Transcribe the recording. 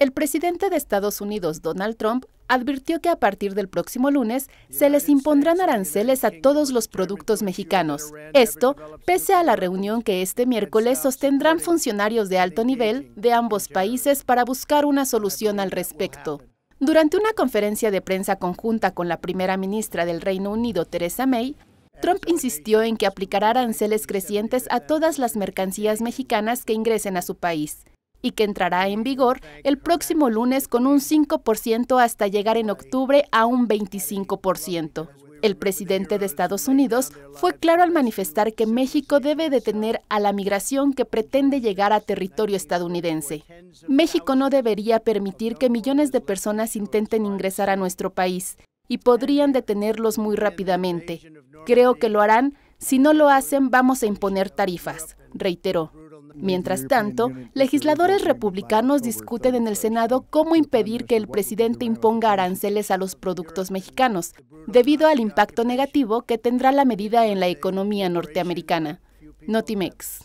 El presidente de Estados Unidos, Donald Trump, advirtió que a partir del próximo lunes se les impondrán aranceles a todos los productos mexicanos. Esto, pese a la reunión que este miércoles sostendrán funcionarios de alto nivel de ambos países para buscar una solución al respecto. Durante una conferencia de prensa conjunta con la primera ministra del Reino Unido, Theresa May, Trump insistió en que aplicará aranceles crecientes a todas las mercancías mexicanas que ingresen a su país y que entrará en vigor el próximo lunes con un 5% hasta llegar en octubre a un 25%. El presidente de Estados Unidos fue claro al manifestar que México debe detener a la migración que pretende llegar a territorio estadounidense. México no debería permitir que millones de personas intenten ingresar a nuestro país y podrían detenerlos muy rápidamente. Creo que lo harán. Si no lo hacen, vamos a imponer tarifas, reiteró. Mientras tanto, legisladores republicanos discuten en el Senado cómo impedir que el presidente imponga aranceles a los productos mexicanos, debido al impacto negativo que tendrá la medida en la economía norteamericana. Notimex.